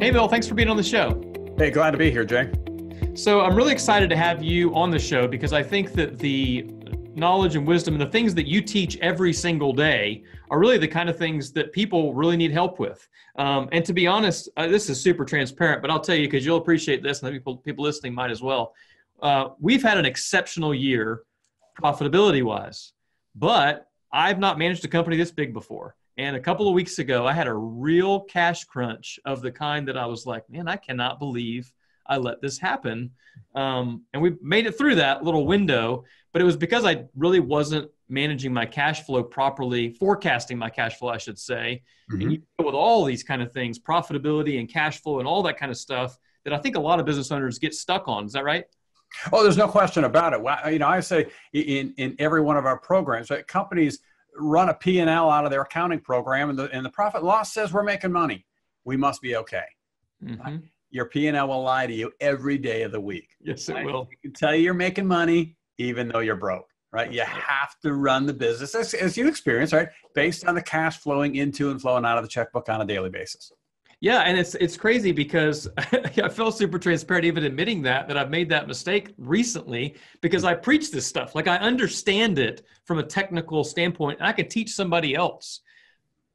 Hey, Bill, thanks for being on the show. Hey, glad to be here, Jay. So, I'm really excited to have you on the show because I think that the knowledge and wisdom and the things that you teach every single day are really the kind of things that people really need help with. Um, and to be honest, uh, this is super transparent, but I'll tell you because you'll appreciate this, and the people people listening might as well. Uh, we've had an exceptional year, profitability wise, but I've not managed a company this big before. And a couple of weeks ago, I had a real cash crunch of the kind that I was like, man, I cannot believe I let this happen. Um, and we made it through that little window, but it was because I really wasn't managing my cash flow properly, forecasting my cash flow, I should say. Mm-hmm. And you deal with all these kind of things, profitability and cash flow and all that kind of stuff that I think a lot of business owners get stuck on. Is that right? Oh, there's no question about it. You know, I say in, in every one of our programs, that companies run a P&L out of their accounting program and the, and the profit loss says we're making money. We must be okay. Mm-hmm your P&L will lie to you every day of the week. Yes, it right? will. It can tell you you're making money even though you're broke, right? You have to run the business as, as you experience, right? Based on the cash flowing into and flowing out of the checkbook on a daily basis. Yeah, and it's it's crazy because I feel super transparent even admitting that that I've made that mistake recently because I preach this stuff. Like I understand it from a technical standpoint and I could teach somebody else.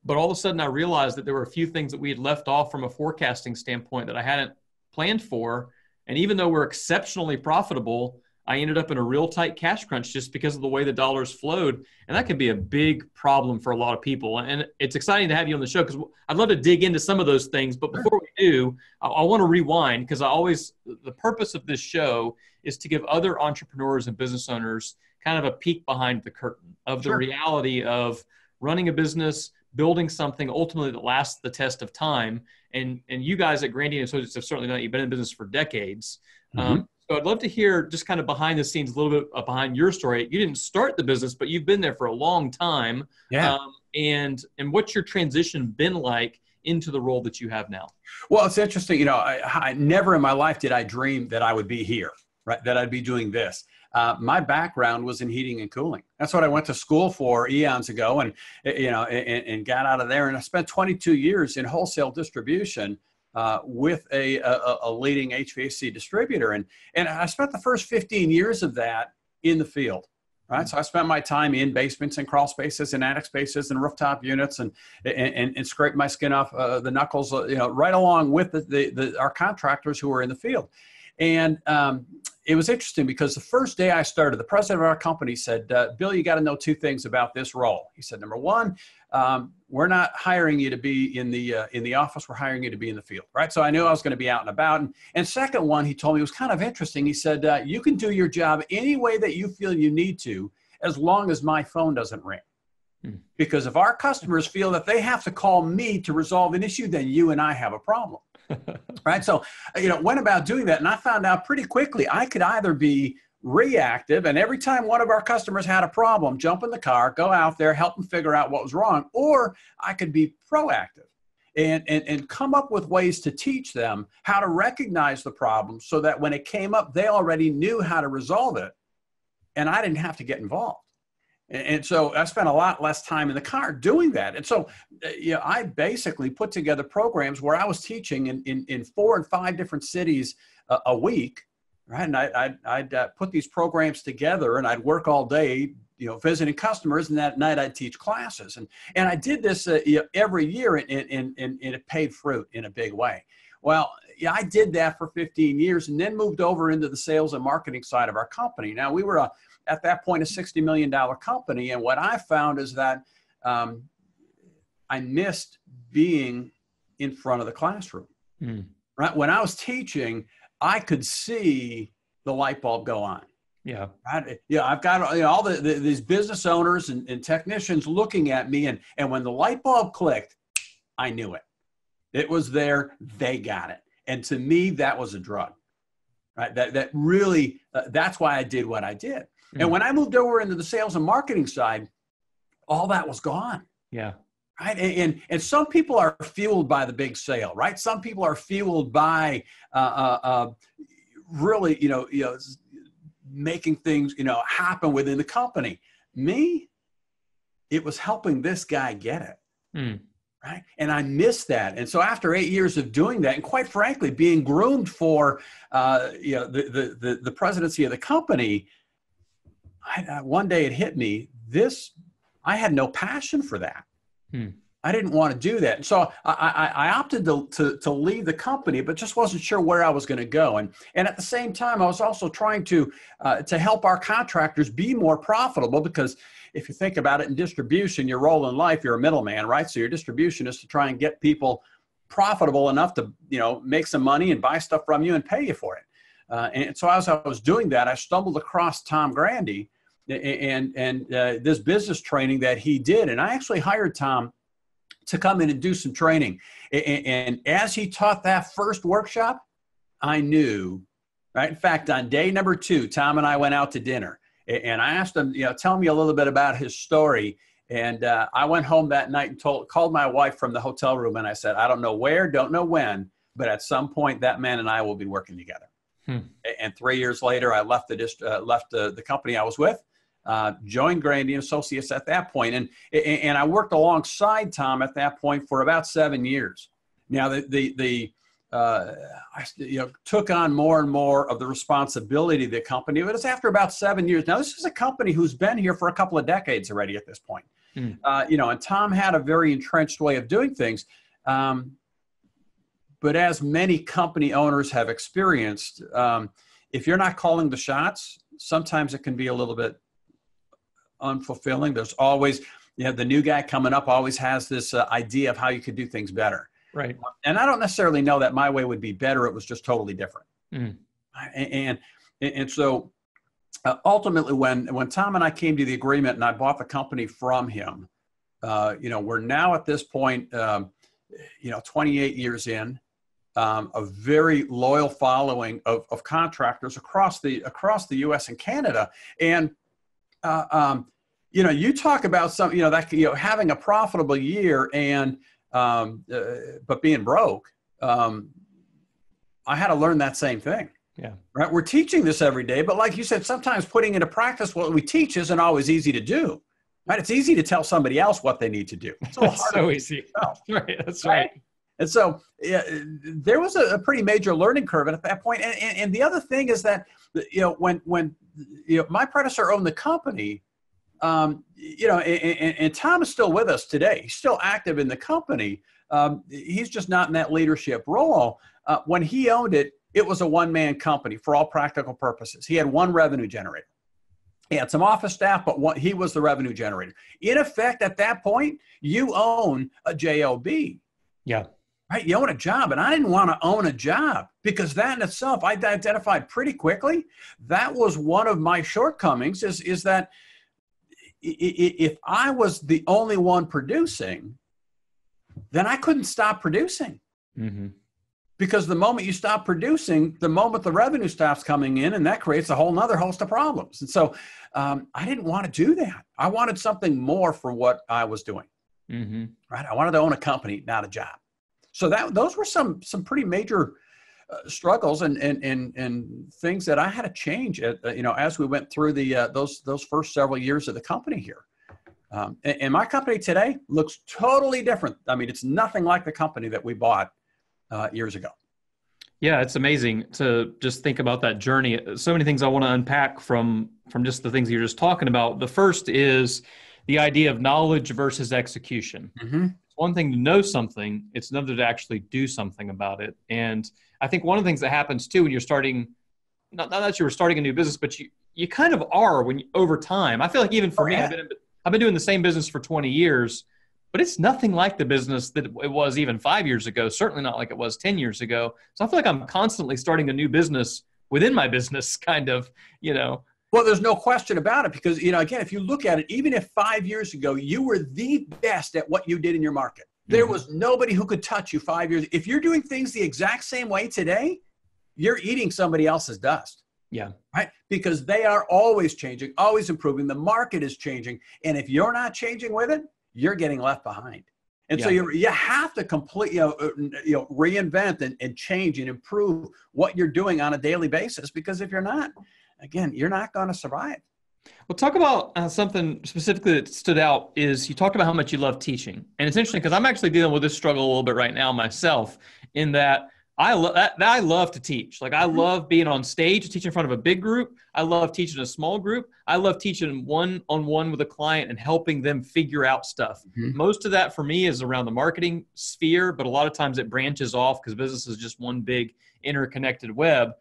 But all of a sudden, I realized that there were a few things that we had left off from a forecasting standpoint that I hadn't planned for. And even though we're exceptionally profitable, I ended up in a real tight cash crunch just because of the way the dollars flowed. And that can be a big problem for a lot of people. And it's exciting to have you on the show because I'd love to dig into some of those things. But before we do, I, I want to rewind because I always, the purpose of this show is to give other entrepreneurs and business owners kind of a peek behind the curtain of the sure. reality of running a business, building something ultimately that lasts the test of time. And and you guys at Grandy and Associates have certainly done. You've been in business for decades. Mm-hmm. Um, so I'd love to hear just kind of behind the scenes, a little bit behind your story. You didn't start the business, but you've been there for a long time. Yeah. Um, and and what's your transition been like into the role that you have now? Well, it's interesting. You know, I, I never in my life did I dream that I would be here, right? That I'd be doing this. Uh, my background was in heating and cooling. That's what I went to school for eons ago, and you know, and, and got out of there. And I spent 22 years in wholesale distribution uh, with a, a, a, leading HVAC distributor, and and I spent the first 15 years of that in the field. Right, so I spent my time in basements and crawl spaces and attic spaces and rooftop units, and and, and, scraped my skin off uh, the knuckles, uh, you know, right along with the, the, the, our contractors who were in the field. And um, it was interesting because the first day I started, the president of our company said, uh, Bill, you got to know two things about this role. He said, number one, um, we're not hiring you to be in the uh, in the office. We're hiring you to be in the field, right? So I knew I was going to be out and about. And, and second one, he told me was kind of interesting. He said, uh, you can do your job any way that you feel you need to, as long as my phone doesn't ring. Hmm. Because if our customers feel that they have to call me to resolve an issue, then you and I have a problem. Right? So, you know, went about doing that, and I found out pretty quickly I could either be reactive, and every time one of our customers had a problem, jump in the car, go out there, help them figure out what was wrong, or I could be proactive. And, and, and come up with ways to teach them how to recognize the problem so that when it came up, they already knew how to resolve it. And I didn't have to get involved. And so I spent a lot less time in the car doing that. And so, uh, you know, I basically put together programs where I was teaching in, in, in four and five different cities a, a week, right? And I, I'd, I'd uh, put these programs together and I'd work all day, you know, visiting customers. And that night I'd teach classes. And, and I did this uh, you know, every year and, and, and, and it paid fruit in a big way. Well, yeah, I did that for 15 years and then moved over into the sales and marketing side of our company. Now we were a at that point a $60 million company. And what I found is that um, I missed being in front of the classroom. Mm. Right. When I was teaching, I could see the light bulb go on. Yeah. Right? Yeah. I've got you know, all the, the, these business owners and, and technicians looking at me. And, and when the light bulb clicked, I knew it. It was there. They got it. And to me, that was a drug. Right. That, that really, uh, that's why I did what I did. Mm. And when I moved over into the sales and marketing side, all that was gone. Yeah. Right. And, and, and some people are fueled by the big sale, right? Some people are fueled by uh, uh, uh, really, you know, you know, making things, you know, happen within the company. Me, it was helping this guy get it. Mm. Right. And I missed that. And so after eight years of doing that, and quite frankly, being groomed for uh, you know, the, the, the, the presidency of the company, I, uh, one day it hit me this, I had no passion for that. Hmm. I didn't want to do that. So I, I, I opted to, to, to, leave the company, but just wasn't sure where I was going to go. And, and at the same time, I was also trying to, uh, to help our contractors be more profitable because if you think about it in distribution, your role in life, you're a middleman, right? So your distribution is to try and get people profitable enough to, you know, make some money and buy stuff from you and pay you for it. Uh, and so as I was doing that, I stumbled across Tom Grandy and, and uh, this business training that he did. And I actually hired Tom to come in and do some training. And, and as he taught that first workshop, I knew, right? In fact, on day number two, Tom and I went out to dinner and I asked him, you know, tell me a little bit about his story. And uh, I went home that night and told, called my wife from the hotel room and I said, I don't know where, don't know when, but at some point that man and I will be working together. Hmm. And three years later, I left the dist- uh, left the, the company I was with uh, joined Grandy Associates at that point, and and I worked alongside Tom at that point for about seven years. Now the the the uh, I you know took on more and more of the responsibility of the company, but it's after about seven years. Now this is a company who's been here for a couple of decades already at this point. Mm. Uh, you know, and Tom had a very entrenched way of doing things. Um, but as many company owners have experienced, um, if you're not calling the shots, sometimes it can be a little bit unfulfilling. There's always, you know, the new guy coming up always has this uh, idea of how you could do things better. Right. And I don't necessarily know that my way would be better. It was just totally different. Mm. And, and, and so uh, ultimately when, when Tom and I came to the agreement and I bought the company from him, uh, you know, we're now at this point, um, you know, 28 years in, um, a very loyal following of, of contractors across the across the U.S. and Canada, and uh, um, you know, you talk about some, you know, that you know, having a profitable year and um, uh, but being broke. Um, I had to learn that same thing. Yeah. Right. We're teaching this every day, but like you said, sometimes putting into practice what we teach isn't always easy to do. Right. It's easy to tell somebody else what they need to do. It's so, so easy. Right. That's right. right. And so yeah, there was a, a, pretty major learning curve at that point. And, and, and the other thing is that, you know, when, when you know, my predecessor owned the company. Um, you know, and, and, Tom is still with us today. He's still active in the company. Um, he's just not in that leadership role. Uh, when he owned it, it was a one-man company for all practical purposes. He had one revenue generator. He had some office staff, but one, he was the revenue generator. In effect, at that point, you own a job. Yeah right? You own a job, and I didn't want to own a job because that in itself, I identified pretty quickly. That was one of my shortcomings. Is is that if I was the only one producing, then I couldn't stop producing. Mm-hmm. Because the moment you stop producing, the moment the revenue stops coming in, and that creates a whole nother host of problems. And so um, I didn't want to do that. I wanted something more for what I was doing. Mm-hmm. Right? I wanted to own a company, not a job so that those were some some pretty major uh, struggles and, and and and things that I had to change at, uh, you know as we went through the uh, those those first several years of the company here. Um, and, and, my company today looks totally different. I mean, it's nothing like the company that we bought uh, years ago. Yeah, it's amazing to just think about that journey. So many things I want to unpack from from just the things you're just talking about. The first is the idea of knowledge versus execution. Mm-hmm one thing to know something, it's another to actually do something about it. And I think one of the things that happens too when you're starting, not, not that you were starting a new business, but you, you kind of are when you, over time. I feel like even for oh, me, yeah. I've, been, I've been doing the same business for 20 years, but it's nothing like the business that it was even five years ago, certainly not like it was 10 years ago. So I feel like I'm constantly starting a new business within my business, kind of, you know. Well, there's no question about it because, you know, again, if you look at it, even if five years ago you were the best at what you did in your market, there mm-hmm. was nobody who could touch you five years. If you're doing things the exact same way today, you're eating somebody else's dust. Yeah. Right? Because they are always changing, always improving. The market is changing. And if you're not changing with it, you're getting left behind. And yeah. so you, you have to completely you know, uh, you know, reinvent and, and change and improve what you're doing on a daily basis because if you're not, again, you're not going to survive. Well, talk about uh, something specifically that stood out is you talked about how much you love teaching. And it's interesting because I'm actually dealing with this struggle a little bit right now myself in that I love that I love to teach. Like I mm-hmm. love being on stage, teaching in front of a big group. I love teaching a small group. I love teaching one on one with a client and helping them figure out stuff. Mm-hmm. Most of that for me is around the marketing sphere, but a lot of times it branches off because business is just one big interconnected web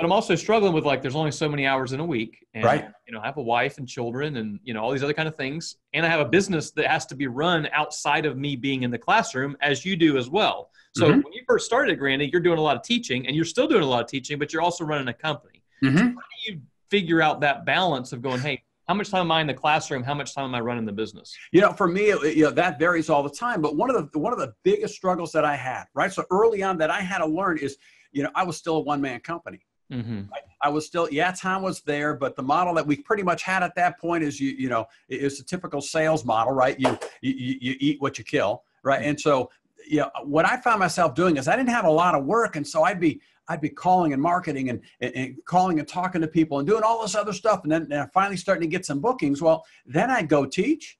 but I'm also struggling with like there's only so many hours in a week, and right. you know I have a wife and children, and you know all these other kind of things, and I have a business that has to be run outside of me being in the classroom, as you do as well. So mm-hmm. when you first started at Grandy, you're doing a lot of teaching, and you're still doing a lot of teaching, but you're also running a company. Mm-hmm. So how do you figure out that balance of going, hey, how much time am I in the classroom? How much time am I running the business? You know, for me, you know, that varies all the time. But one of the one of the biggest struggles that I had, right? So early on, that I had to learn is, you know, I was still a one man company. Mm-hmm. I, I, was still, yeah, Tom was there, but the model that we pretty much had at that point is you, you know, it's a typical sales model, right? You, you, you eat what you kill, right? And so, you know, what I found myself doing is I didn't have a lot of work, and so I'd be, I'd be calling and marketing and, and, and calling and talking to people and doing all this other stuff, and then and finally starting to get some bookings. Well, then I'd go teach,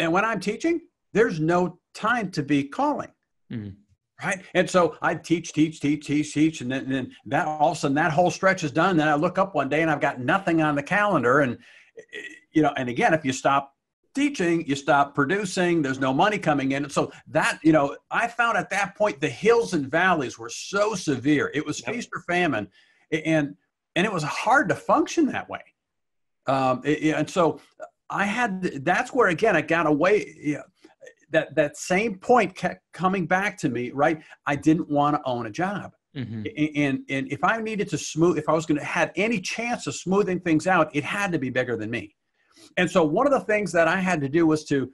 and when I'm teaching, there's no time to be calling. Mm-hmm right? And so I teach, teach, teach, teach, teach, and then, and then, that all of a sudden that whole stretch is done. Then I look up one day and I've got nothing on the calendar, and you know, and again, if you stop teaching, you stop producing. There's no money coming in, and so that you know, I found at that point the hills and valleys were so severe. It was yep. feast or famine, and and it was hard to function that way. Um, and so I had that's where again I got away. You know, that that same point kept coming back to me right? I didn't want to own a job. Mm-hmm. and and if i needed to smooth if i was going to have any chance of smoothing things out it had to be bigger than me. And so one of the things that i had to do was to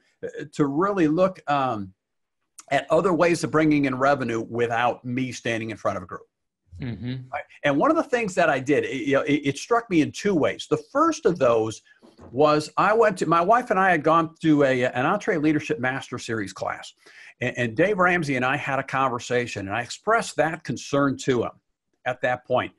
to really look um, at other ways of bringing in revenue without me standing in front of a group mm-hmm. and one of the things that i did it, you know, it, it struck me in two ways the first of those was I went to my wife and I had gone to a an EntreLeadership Master Series class, and, and Dave Ramsey and I had a conversation, and I expressed that concern to him at that point,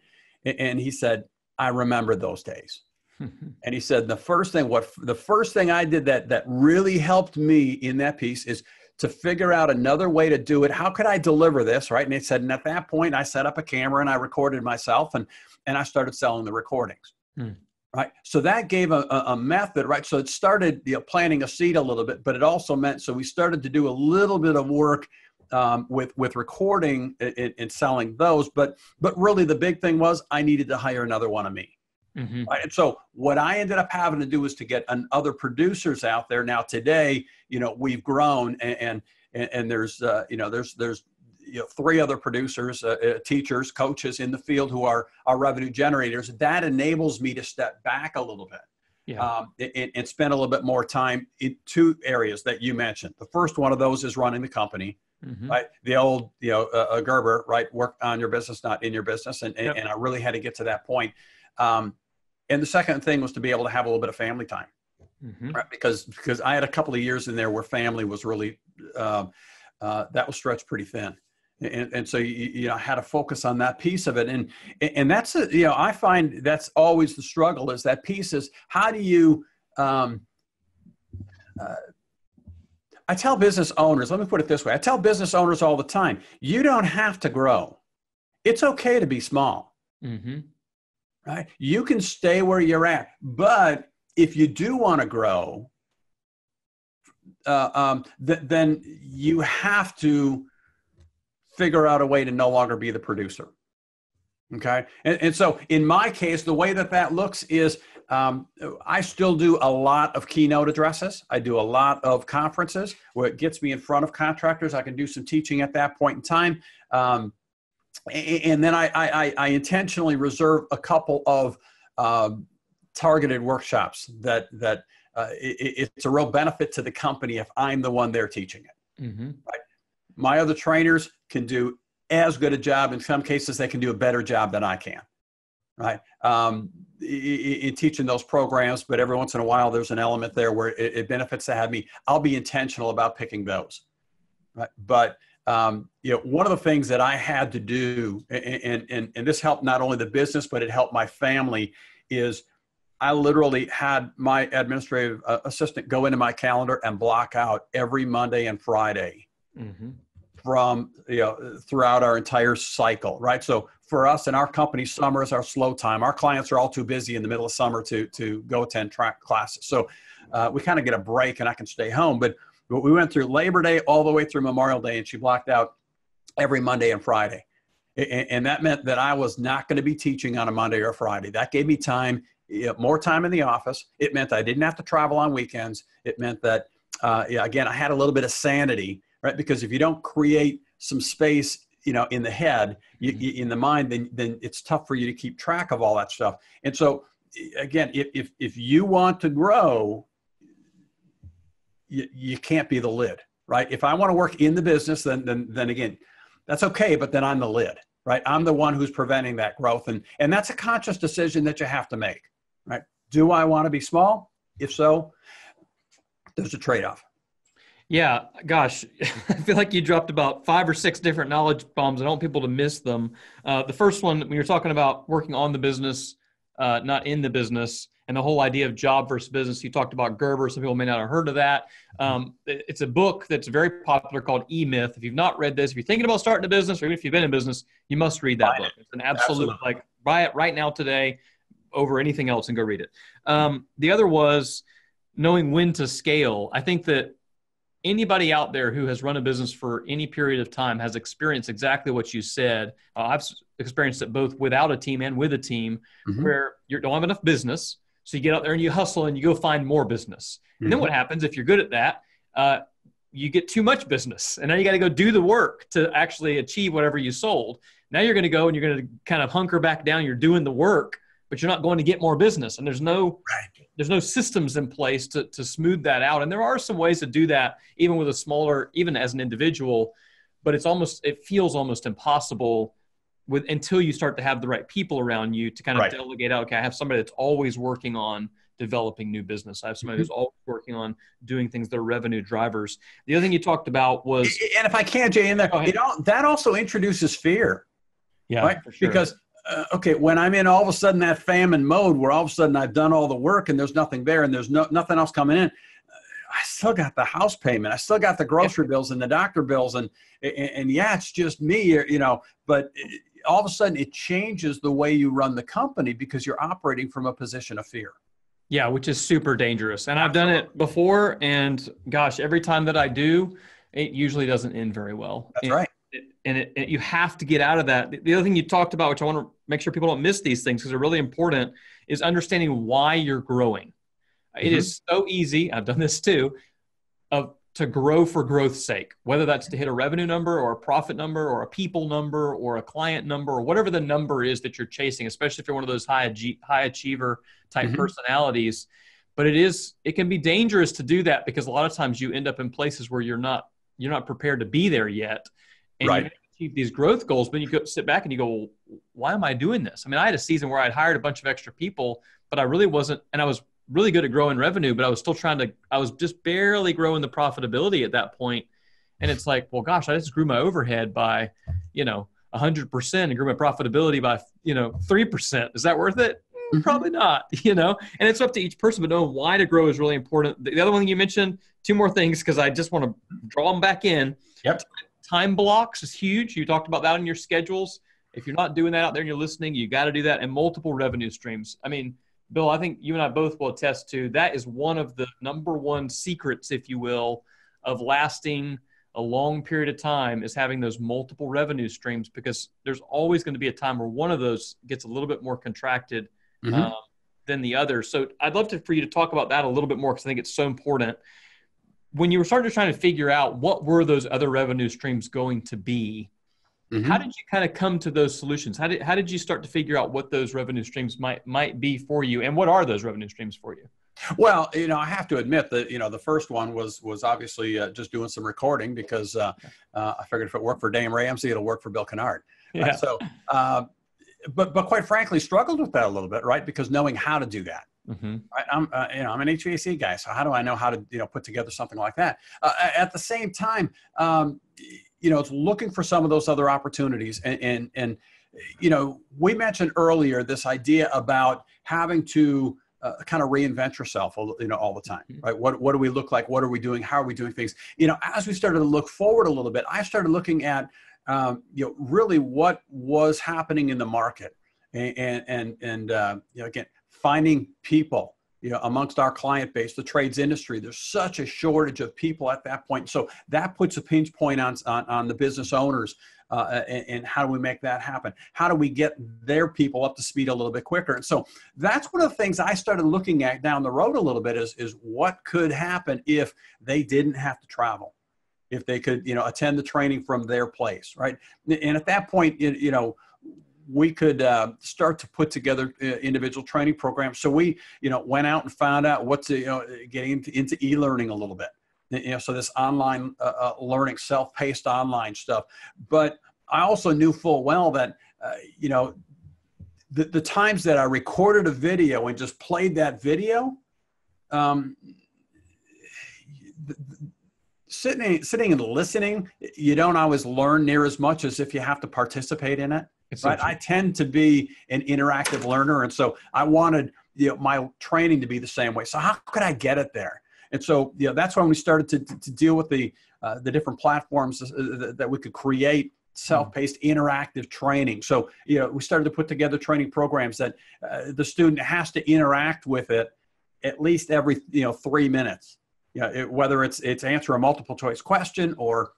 and, and he said, "I remember those days." and he said the first thing what the first thing i did that that really helped me in that piece is to figure out another way to do it how could i deliver this right and he said and at that point i set up a camera and i recorded myself and and i started selling the recordings hmm right? So that gave a, a, method, right? So it started you know, planting a seed a little bit, but it also meant so we started to do a little bit of work um, with with recording and, and, selling those. But but really the big thing was I needed to hire another one of me. Mm-hmm. Right? And so what I ended up having to do was to get an, other producers out there. Now today, you know, we've grown and and, and there's uh, you know there's there's you know, three other producers, uh, uh, teachers, coaches in the field who are, are revenue generators. That enables me to step back a little bit. Yeah. Um, and, and, spend a little bit more time in two areas that you mentioned. The first one of those is running the company, mm-hmm. right? The old, you know, uh, uh, Gerber, right? Work on your business, not in your business. And, yep. and, and, I really had to get to that point. Um, and the second thing was to be able to have a little bit of family time, mm-hmm. right? Because because I had a couple of years in there where family was really uh, uh, that was stretched pretty thin and, and so you, you know how to focus on that piece of it and and that's a, you know i find that's always the struggle is that piece is how do you um, uh, i tell business owners let me put it this way i tell business owners all the time you don't have to grow it's okay to be small mm-hmm. Right you can stay where you're at but if you do want to grow uh, um, th- then you have to figure out a way to no longer be the producer. Okay. And, and so in my case, the way that that looks is um, I still do a lot of keynote addresses. I do a lot of conferences where it gets me in front of contractors. I can do some teaching at that point in time. Um, and then I, I, I, intentionally reserve a couple of um, targeted workshops that, that uh, it, it's a real benefit to the company if I'm the one there teaching it. Mm-hmm. Right? my other trainers can do as good a job. In some cases, they can do a better job than I can, right? Um, in, teaching those programs, but every once in a while, there's an element there where it, it benefits to have me. I'll be intentional about picking those, right? But um, you know, one of the things that I had to do, and, and, and this helped not only the business, but it helped my family, is I literally had my administrative uh, assistant go into my calendar and block out every Monday and Friday mm-hmm. from you know throughout our entire cycle, right? So for us in our company, summer is our slow time. Our clients are all too busy in the middle of summer to to go attend track classes, so uh, we kind of get a break and I can stay home. But, but we went through Labor Day all the way through Memorial Day, and she blocked out every Monday and Friday. And, that meant that I was not going to be teaching on a Monday or Friday. That gave me time more time in the office. It meant I didn't have to travel on weekends. It meant that, uh, yeah, again, I had a little bit of sanity, right? Because if you don't create some space, you know, in the head, you, you, in the mind, then then it's tough for you to keep track of all that stuff. And so, again, if if, if you want to grow, you, you can't be the lid, right? If I want to work in the business, then then then again, that's okay. But then I'm the lid, right? I'm the one who's preventing that growth, and and that's a conscious decision that you have to make right? Do I want to be small? If so, there's a trade off. Yeah, gosh, I feel like you dropped about five or six different knowledge bombs. I don't want people to miss them. Uh, the first one, when you're talking about working on the business, uh, not in the business, and the whole idea of job versus business, you talked about Gerber. Some people may not have heard of that. Um, it's a book that's very popular called E Myth. If you've not read this, if you're thinking about starting a business, or even if you've been in business, you must read that book. It's an absolute, Absolutely. like, buy it right now today over anything else and go read it. Um, the other was knowing when to scale. I think that anybody out there who has run a business for any period of time has experienced exactly what you said. Uh, I've experienced it both without a team and with a team, mm-hmm. where you don't have enough business, so you get out there and you hustle and you go find more business. Mm-hmm. And then what mm-hmm. happens if you're good at that? Uh, you get too much business, and now you got to go do the work to actually achieve whatever you sold. Now you're going to go and you're going to kind of hunker back down. You're doing the work but you're not going to get more business and there's no right. there's no systems in place to, to smooth that out and there are some ways to do that even with a smaller even as an individual but it's almost it feels almost impossible with until you start to have the right people around you to kind of right. delegate out okay i have somebody that's always working on developing new business i have somebody mm-hmm. who's always working on doing things that are revenue drivers the other thing you talked about was and if i can jay in there you know that also introduces fear yeah right? sure. because uh, okay, when I'm in all of a sudden that famine mode where all of a sudden I've done all the work and there's nothing there and there's no, nothing else coming in, I still got the house payment. I still got the grocery bills and the doctor bills. And, and, and yeah, it's just me, you know, but all of a sudden it changes the way you run the company because you're operating from a position of fear. Yeah, which is super dangerous. And I've done it before. And gosh, every time that I do, it usually doesn't end very well. That's and, right and, it, and you have to get out of that. The other thing you talked about, which I want to make sure people don't miss these things because they're really important, is understanding why you're growing. Mm-hmm. It is so easy. I've done this too, of to grow for growth's sake, whether that's to hit a revenue number or a profit number or a people number or a client number or whatever the number is that you're chasing, especially if you're one of those high high achiever type mm-hmm. personalities. But it is it can be dangerous to do that because a lot of times you end up in places where you're not you're not prepared to be there yet and right. you achieve these growth goals, but you go sit back and you go, well, why am I doing this? I mean, I had a season where I'd hired a bunch of extra people, but I really wasn't, and I was really good at growing revenue, but I was still trying to, I was just barely growing the profitability at that point. And it's like, well, gosh, I just grew my overhead by, you know, 100% and grew my profitability by, you know, 3%. Is that worth it? Mm-hmm. Probably not, you know, and it's up to each person, but knowing why to grow is really important. The other one you mentioned, two more things, because I just want to draw them back in. Yep time blocks is huge. You talked about that in your schedules. If you're not doing that out there and you're listening, you got to do that. And multiple revenue streams. I mean, Bill, I think you and I both will attest to that is one of the number one secrets, if you will, of lasting a long period of time is having those multiple revenue streams because there's always going to be a time where one of those gets a little bit more contracted mm-hmm. um, than the other. So I'd love to, for you to talk about that a little bit more because I think it's so important when you were starting to trying to figure out what were those other revenue streams going to be, mm-hmm. how did you kind of come to those solutions? How did how did you start to figure out what those revenue streams might might be for you, and what are those revenue streams for you? Well, you know, I have to admit that you know the first one was was obviously uh, just doing some recording because uh, uh, I figured if it worked for Dave Ramsey, it'll work for Bill Kinnard. Yeah. Right? So, uh, but but quite frankly, struggled with that a little bit, right? Because knowing how to do that. Mm-hmm. I'm, uh, you know, I'm an HVAC guy, so how do I know how to, you know, put together something like that? Uh, at the same time, um, you know, it's looking for some of those other opportunities, and, and and you know, we mentioned earlier this idea about having to uh, kind of reinvent yourself, you know, all the time, mm-hmm. right? What what do we look like? What are we doing? How are we doing things? You know, as we started to look forward a little bit, I started looking at, um, you know, really what was happening in the market, and and and uh, you know, again, finding people you know, amongst our client base, the trades industry, there's such a shortage of people at that point. So that puts a pinch point on, on, on the business owners uh, and, and, how do we make that happen? How do we get their people up to speed a little bit quicker? And so that's one of the things I started looking at down the road a little bit is, is what could happen if they didn't have to travel, if they could, you know, attend the training from their place, right? And at that point, you know, we could uh, start to put together uh, individual training programs. So we, you know, went out and found out what to, you know, getting into, into e-learning a little bit. You know, so this online uh, uh, learning, self-paced online stuff. But I also knew full well that, uh, you know, the, the times that I recorded a video and just played that video, um, sitting sitting and listening, you don't always learn near as much as if you have to participate in it. It's right? I tend to be an interactive learner, and so I wanted you know my training to be the same way. So how could I get it there? And so you know that's when we started to, to, to deal with the uh, the different platforms uh, that we could create self-paced interactive training so you know we started to put together training programs that uh, the student has to interact with it at least every you know three minutes you know, it, whether it's it's answer a multiple choice question or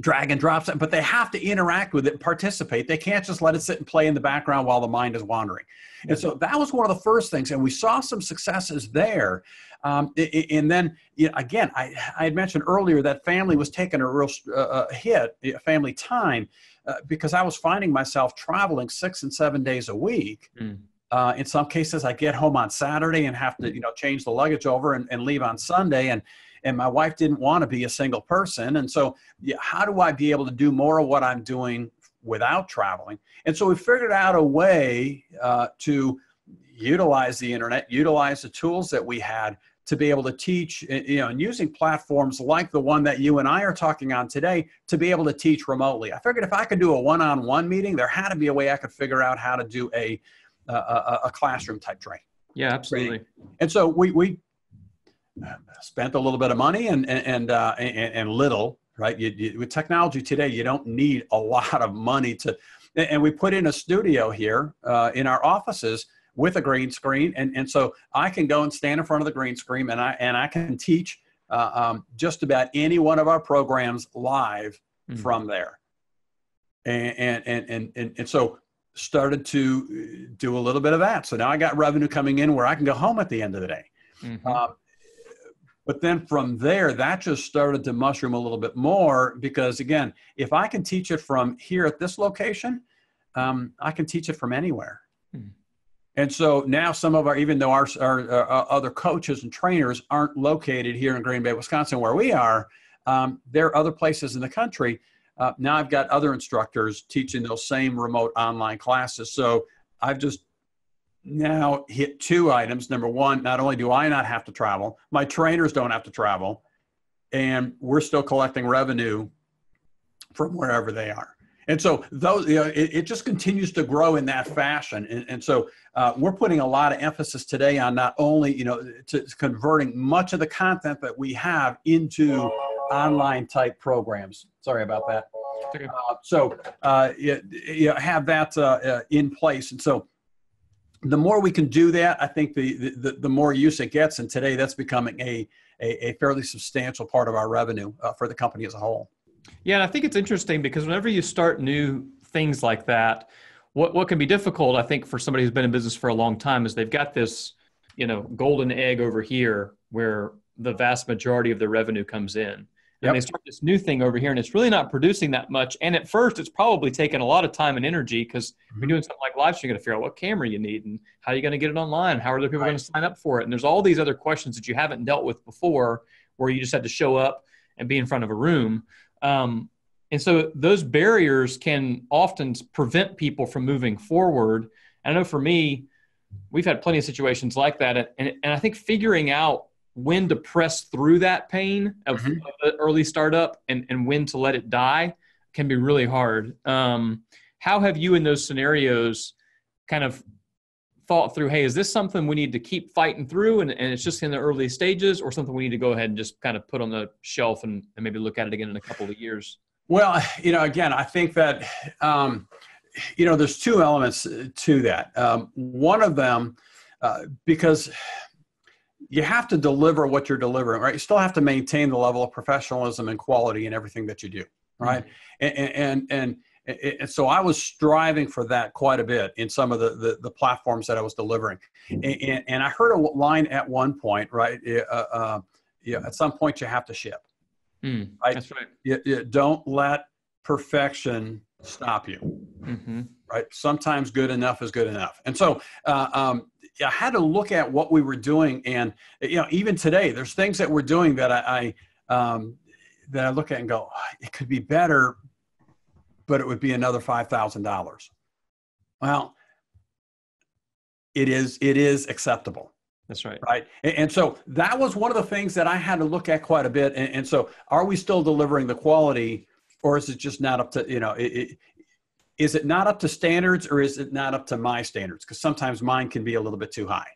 drag and drop but they have to interact with it and participate. They can't just let it sit and play in the background while the mind is wandering. And so that was one of the first things and we saw some successes there. Um, and then you know, again I, I had mentioned earlier that family was taking a real uh hit family time uh, because i was finding myself traveling six and seven days a week mm. uh, in some cases i get home on saturday and have to you know change the luggage over and, and leave on sunday. And and my wife didn't want to be a single person. And so yeah, how do i be able to do more of what i'm doing without traveling? And so we figured out a way uh, to utilize the internet utilize the tools that we had to be able to teach you know and using platforms like the one that you and i are talking on today to be able to teach remotely. I figured if i could do a one-on-one meeting there had to be a way i could figure out how to do a a, a classroom type training. Yeah absolutely. And so we we spent a little bit of money and and uh, and, and, little right? You, you, with technology today you don't need a lot of money to and we put in a studio here uh, in our offices with a green screen. And, and so i can go and stand in front of the green screen and i and i can teach uh, um, just about any one of our programs live mm-hmm. from there. And, and and and and so started to do a little bit of that. So now i got revenue coming in where i can go home at the end of the day. Mm-hmm. But then from there, that just started to mushroom a little bit more because, again, if I can teach it from here at this location, um, I can teach it from anywhere. Hmm. And so now some of our, even though our, our uh, other coaches and trainers aren't located here in Green Bay, Wisconsin, where we are, um, there are other places in the country. Uh, now I've got other instructors teaching those same remote online classes. So I've just now hit two items. Number one, not only do I not have to travel, my trainers don't have to travel, and we're still collecting revenue from wherever they are. And so those, you know, it, it just continues to grow in that fashion. And, and so uh, we're putting a lot of emphasis today on not only, you know, to, converting much of the content that we have into online type programs. Sorry about that. Uh, so uh, you, you have that uh, uh, in place. And so the more we can do that, I think the, the, the more use it gets. And today that's becoming a, a, a fairly substantial part of our revenue uh, for the company as a whole. Yeah, and I think it's interesting because whenever you start new things like that, what, what can be difficult, I think, for somebody who's been in business for a long time is they've got this, you know, golden egg over here where the vast majority of the revenue comes in and they start this new thing over here and it's really not producing that much and at first it's probably taking a lot of time and energy because mm-hmm. you're doing something like live stream you're going to figure out what camera you need and how are you going to get it online how are other people right. going to sign up for it and there's all these other questions that you haven't dealt with before where you just had to show up and be in front of a room um, and so those barriers can often prevent people from moving forward and i know for me we've had plenty of situations like that and, and i think figuring out when to press through that pain of, mm-hmm. of the early startup and, and when to let it die can be really hard. Um, how have you in those scenarios kind of thought through, hey, is this something we need to keep fighting through and, and it's just in the early stages or something we need to go ahead and just kind of put on the shelf and, and maybe look at it again in a couple of years? Well, you know, again, I think that, um, you know, there's two elements to that. Um, one of them, uh, because you have to deliver what you're delivering, right? You still have to maintain the level of professionalism and quality in everything that you do, right? Mm-hmm. And, and, and, and so I was striving for that quite a bit in some of the, the, the platforms that I was delivering. And, and, and, I heard a line at one point, right? Uh, uh, yeah, at some point you have to ship. Mm, right? That's right. You, you don't let perfection stop you. Mm-hmm. Right. Sometimes good enough is good enough. And so uh, um, I had to look at what we were doing, and you know, even today, there's things that we're doing that I, I um, that I look at and go, it could be better, but it would be another five thousand dollars. Well, it is it is acceptable. That's right. Right. And, and, so that was one of the things that I had to look at quite a bit. And, and so, are we still delivering the quality, or is it just not up to you know? It, it, is it not up to standards, or is it not up to my standards? Because sometimes mine can be a little bit too high.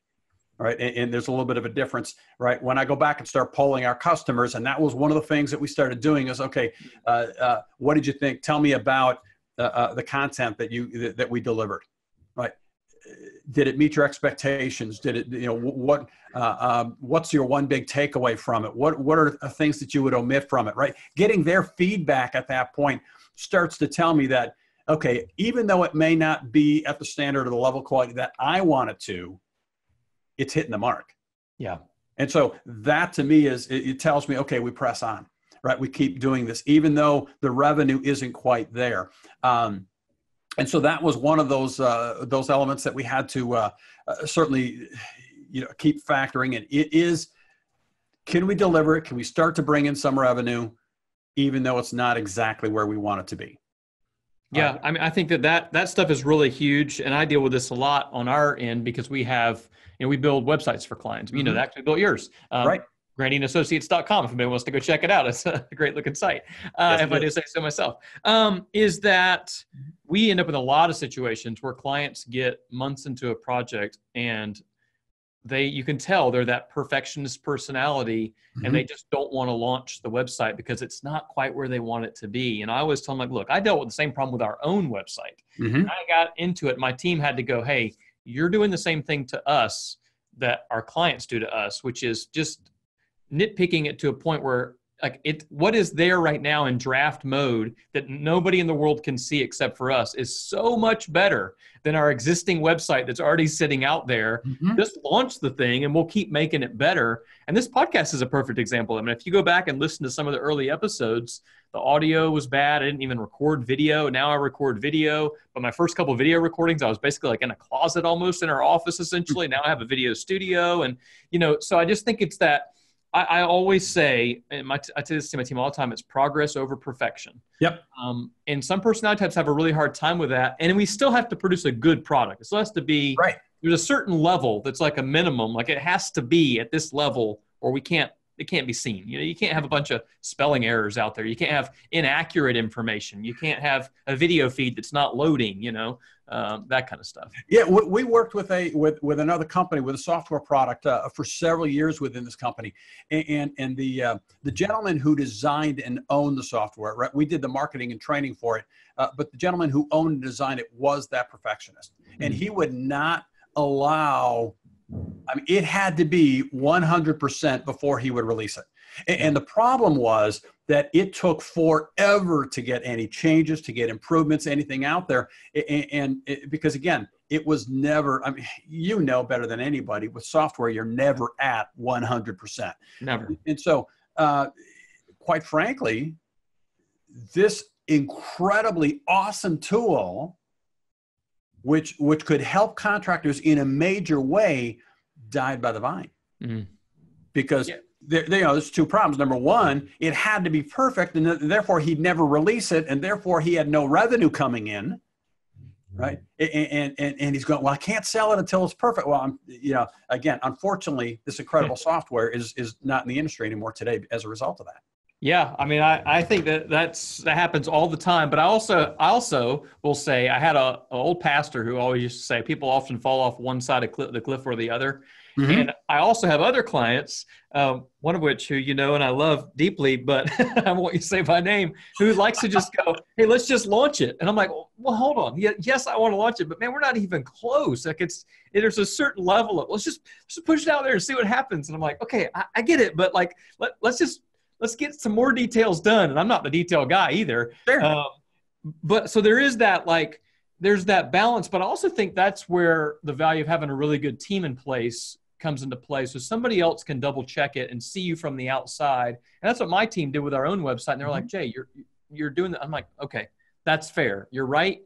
Right. And, and, there's a little bit of a difference, right? When I go back and start polling our customers, and that was one of the things that we started doing is okay, uh, uh, what did you think? Tell me about uh, uh the content that you that we delivered? Did it meet your expectations? Did it, you know, what, uh, um, what's your one big takeaway from it? What, what are the things that you would omit from it, right? Getting their feedback at that point starts to tell me that, okay, even though it may not be at the standard or the level quality that I want it to, it's hitting the mark. Yeah. And so that to me is, it, it tells me, okay, we press on, right? We keep doing this, even though the revenue isn't quite there. Um, and so that was one of those uh, those elements that we had to uh, uh, certainly you know keep factoring in. It is can we deliver it? Can we start to bring in some revenue, even though it's not exactly where we want it to be? Yeah, I mean, I think that, that that stuff is really huge, and I deal with this a lot on our end because we have, you know, we build websites for clients. You know, mm-hmm. actually built yours, um, right? GrandyandAssociates.com if anybody wants to go check it out. It's a great looking site, uh, yes, if I do say so myself. Um, is that we end up in a lot of situations where clients get months into a project and they you can tell they're that perfectionist personality mm-hmm. and they mm-hmm. just don't want to launch the website because it's not quite where they want it to be and i always tell them like look i dealt with the same problem with our own website mm-hmm. i got into it my team had to go hey you're doing the same thing to us that our clients do to us which is just nitpicking it to a point where like it what is there right now in draft mode that nobody in the world can see except for us is so much better than our existing website that's already sitting out there. Mm-hmm. just launch the thing and we'll keep making it better. And this podcast is a perfect example. I mean if you go back and listen to some of the early episodes the audio was bad. I didn't even record video. Now i record video. But my first couple video recordings i was basically like in a closet almost in our office essentially. Now i have a video studio and you know so i just think it's that I, I always say, and my, I say this to my team all the time, it's progress over perfection. Yep. Um, and some personality types have a really hard time with that. And we still have to produce a good product. It still has to be, right. there's a certain level that's like a minimum, like it has to be at this level or we can't it can't be seen. You know, you can't have a bunch of spelling errors out there. You can't have inaccurate information. You can't have a video feed that's not loading. You know, um, that kind of stuff. Yeah, we, we, worked with a with with another company with a software product uh, for several years within this company, and and, and the uh, the gentleman who designed and owned the software, right? We did the marketing and training for it, uh, but the gentleman who owned and designed it was that perfectionist, mm-hmm. and he would not allow I mean, it had to be 100% before he would release it. And, the problem was that it took forever to get any changes, to get improvements, anything out there. And, because again, it was never, I mean, you know better than anybody with software, you're never at 100%. Never. And so, uh, quite frankly, this incredibly awesome tool which which could help contractors in a major way, died by the vine. Mm-hmm. Because yeah. There, you know, there's two problems. Number one, it had to be perfect, and therefore he'd never release it, and therefore he had no revenue coming in. Right, and, and and he's going. Well, I can't sell it until it's perfect. Well, I'm, you know, again, unfortunately, this incredible hmm. software is is not in the industry anymore today as a result of that. Yeah, I mean, I, I think that that's that happens all the time. But I also I also will say I had a, a old pastor who always used to say people often fall off one side of cl- the cliff or the other. Mm-hmm. And I also have other clients, um, one of which who you know and I love deeply, but I won't you say my name, who likes to just go, "Hey, let's just launch it." And I'm like, "Well, hold on. yes, I want to launch it, but man, we're not even close. Like it's there's a certain level of let's just let's just push it out there and see what happens." And I'm like, "Okay, I, I get it, but like let, let's just let's get some more details done." And I'm not the detail guy either. Sure. Um, but so there is that like there's that balance, but I also think that's where the value of having a really good team in place comes into play. So somebody else can double check it and see you from the outside. And that's what my team did with our own website. And they're mm-hmm. like, Jay, you're you're doing that. I'm like, okay, that's fair. You're right.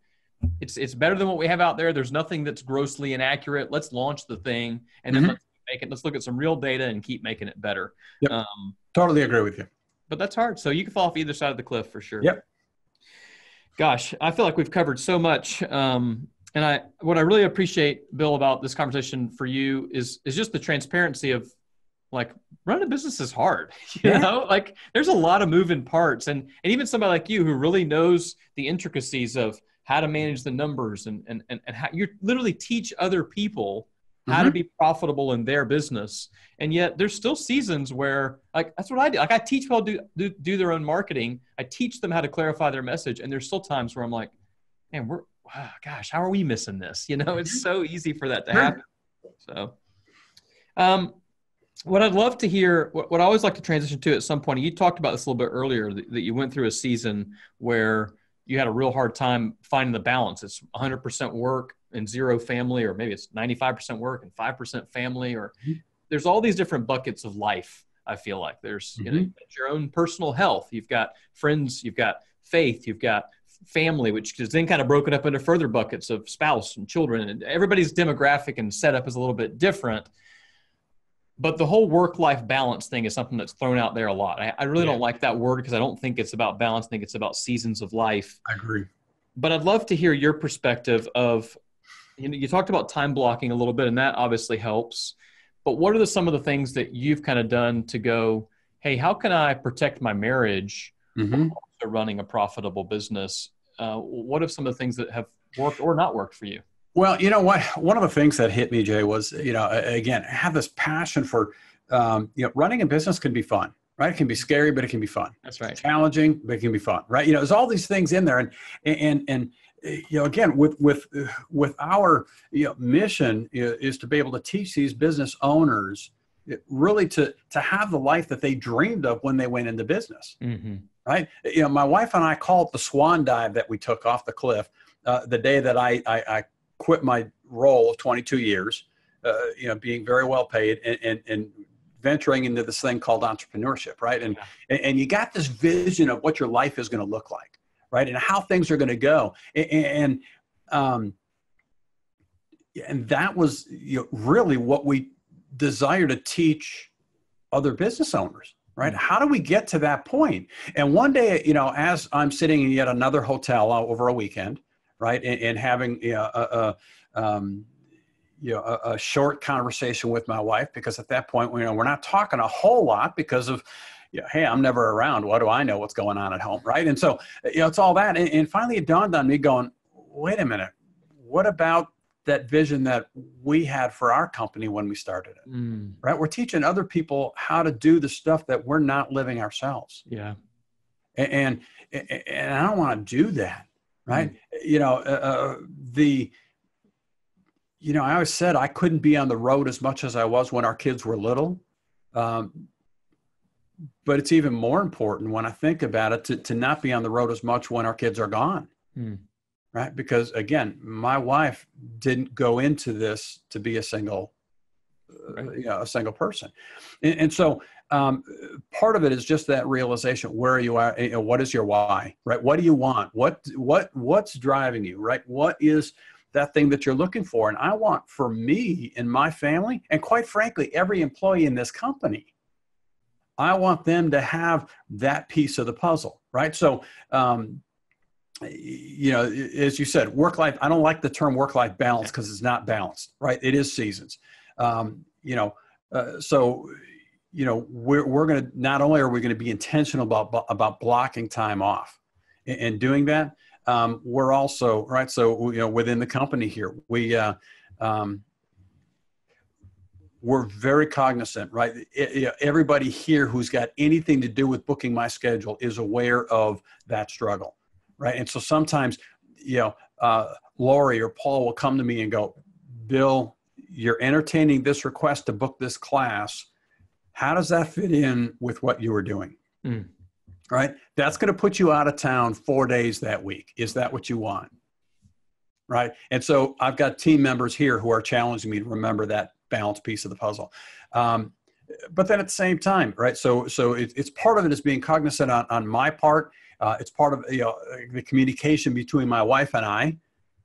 It's it's better than what we have out there. There's nothing that's grossly inaccurate. Let's launch the thing and then mm-hmm. let's make it. Let's look at some real data and keep making it better. Yep. Um, totally agree with you. But that's hard. So you can fall off either side of the cliff for sure. Yep. Gosh, I feel like we've covered so much. Um, and I what I really appreciate, Bill, about this conversation for you is is just the transparency of like running a business is hard. You yeah. know, like there's a lot of moving parts, and and even somebody like you who really knows the intricacies of how to manage the numbers and and and, and how you literally teach other people how mm-hmm. to be profitable in their business. And yet there's still seasons where like that's what I do. Like I teach people do, do do their own marketing. I teach them how to clarify their message. And there's still times where I'm like, man, we're oh, gosh, how are we missing this? You know, it's so easy for that to happen. So, um, what I'd love to hear, what, what, I always like to transition to at some point, you talked about this a little bit earlier, that, that, you went through a season where you had a real hard time finding the balance. It's 100% work and zero family, or maybe it's 95% work and 5% family, or mm-hmm. there's all these different buckets of life. I feel like there's mm-hmm. you know, your own personal health. You've got friends, you've got faith, you've got family, which is then kind of broken up into further buckets of spouse and children. And everybody's demographic and setup is a little bit different. But the whole work life balance thing is something that's thrown out there a lot. I, I really yeah. don't like that word because I don't think it's about balance. I think it's about seasons of life. I agree. But I'd love to hear your perspective of, you know, you talked about time blocking a little bit, and that obviously helps. But what are the, some of the things that you've kind of done to go, hey, how can I protect my marriage mm-hmm. Running a profitable business? Uh, what are some of the things that have worked or not worked for you? Well, you know what? One of the things that hit me, Jay, was you know again have this passion for um, you know running a business can be fun, right? It can be scary, but it can be fun. That's right. challenging, but it can be fun, right? You know, there's all these things in there, and and and you know again with with with our you know, mission is to be able to teach these business owners really to to have the life that they dreamed of when they went into business. Mm-hmm right? You know, my wife and I call it the swan dive that we took off the cliff uh, the day that I, I, I, quit my role of 22 years, uh, you know, being very well paid and, and, and, venturing into this thing called entrepreneurship, right? And, yeah. and you got this vision of what your life is going to look like, right? And how things are going to go. And, and, um, and that was you know, really what we desire to teach other business owners right? How do we get to that point? And one day, you know, as I'm sitting in yet another hotel over a weekend, right, and, and having you know, a, a, um, you know, a, a, short conversation with my wife, because at that point, you know, we're not talking a whole lot because of, you know, hey, I'm never around. What do I know what's going on at home, right? And so, you know, it's all that. And, and finally, it dawned on me, going, wait a minute, what about that vision that we had for our company when we started it mm. right? We're teaching other people how to do the stuff that we're not living ourselves. Yeah. And and, and i don't want to do that right? Mm. you know uh, uh, the you know i always said i couldn't be on the road as much as i was when our kids were little um, but it's even more important when i think about it to, to not be on the road as much when our kids are gone. Mm right? Because again, my wife didn't go into this to be a single, uh, right. you know, a single person, and, and so um, part of it is just that realization: where are you at? You know, what is your why? Right? What do you want? What what what's driving you? Right? What is that thing that you're looking for? And I want for me and my family, and quite frankly, every employee in this company. I want them to have that piece of the puzzle, right? So, um, you know, as you said, work life. I don't like the term work life balance because it's not balanced, right? It is seasons. Um, you know, uh, so you know, we're, we're going to, not only are we going to be intentional about, about blocking time off and, and doing that, um, we're also, right. So, you know, within the company here, we, uh, um, we're very cognizant, right? Everybody here who's got anything to do with booking my schedule is aware of that struggle, right? And so sometimes, you know, uh, Lori or Paul will come to me and go, Bill, you're entertaining this request to book this class. How does that fit in with what you were doing? Mm. Right? That's going to put you out of town four days that week. Is that what you want? Right. And so I've got team members here who are challenging me to remember that balance piece of the puzzle. Um, but then at the same time, right? So, so it, it's part of it is being cognizant on, on my part. Uh, it's part of you know the communication between my wife and I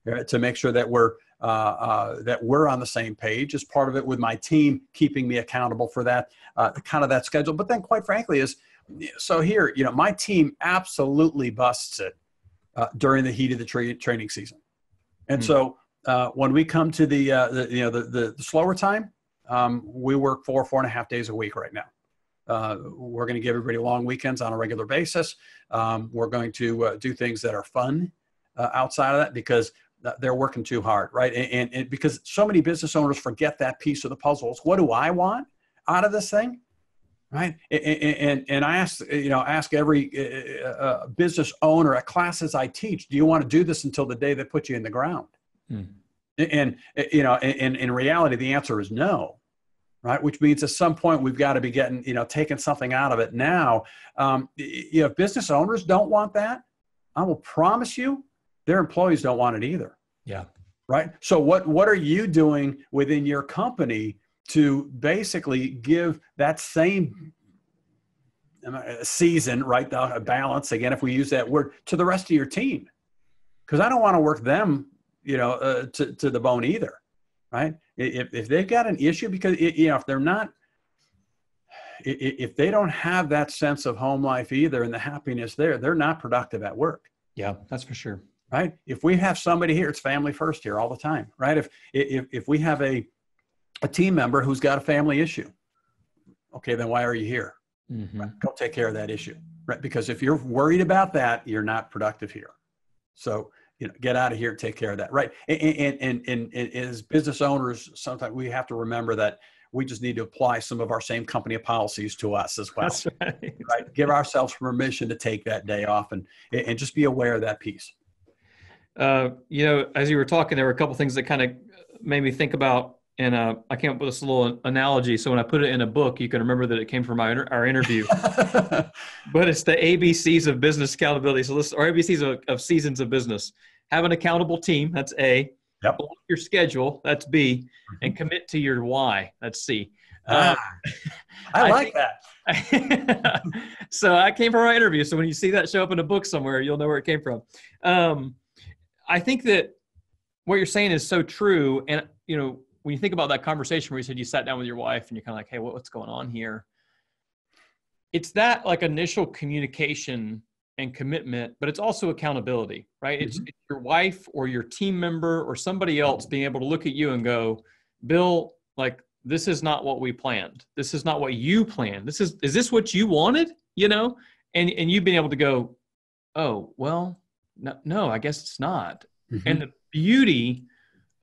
right, to make sure that we're uh, uh, that we're on the same page. As part of it with my team keeping me accountable for that uh, kind of that schedule. But then quite frankly is so here you know my team absolutely busts it uh, during the heat of the tra- training season. And mm-hmm. so uh, when we come to the, uh, the you know the, the, the slower time um, we work four four and a half days a week right now uh, we're going to give everybody long weekends on a regular basis. Um, we're going to uh, do things that are fun uh, outside of that because they're working too hard, right? And, and, and, because so many business owners forget that piece of the puzzle. It's what do I want out of this thing, right? And, and, and I ask, you know, ask every uh, uh, business owner at classes I teach, do you want to do this until the day they put you in the ground? Hmm. And, you know, in, in reality, the answer is no, right? Which means at some point we've got to be getting, you know, taking something out of it now. Um, you know, if business owners don't want that, I will promise you their employees don't want it either. Yeah. Right. So what what are you doing within your company to basically give that same season, right? The balance again, if we use that word, to the rest of your team, because I don't want to work them, you know, uh, to to the bone either, right? If if they've got an issue, because it, you know, if they're not if they don't have that sense of home life either and the happiness there, they're not productive at work. Yeah, that's for sure right? If we have somebody here, it's family first here all the time, right? If if if we have a a team member who's got a family issue, okay, then why are you here? Mm-hmm. Right? Go take care of that issue, right? Because if you're worried about that, you're not productive here. So you know, get out of here and take care of that, right? And and and, and, and as business owners, sometimes we have to remember that we just need to apply some of our same company policies to us as well. Right. right. Give ourselves permission to take that day off and and just be aware of that piece. Uh, you know, as you were talking, there were a couple things that kind of made me think about, and uh, I came up with this little analogy. So when I put it in a book, you can remember that it came from our, our interview. but it's the ABCs of business accountability. So let's, or ABCs of, of seasons of business. Have an accountable team. That's A. Yep. Your schedule. That's B. Mm-hmm. And commit to your why. That's C. Ah, uh, I, I like think, that. so I came from our interview. So when you see that show up in a book somewhere, you'll know where it came from. Um, I think that what you're saying is so true. And, you know, when you think about that conversation where you said you sat down with your wife and you're kind of like, hey, what, what's going on here? It's that like initial communication and commitment, but it's also accountability, right? Mm-hmm. It's, it's, your wife or your team member or somebody else being able to look at you and go, Bill, like, this is not what we planned. This is not what you planned. This is, is this what you wanted? You know? And, and you've been able to go, oh, well, no, no I guess it's not. Mm-hmm. And the beauty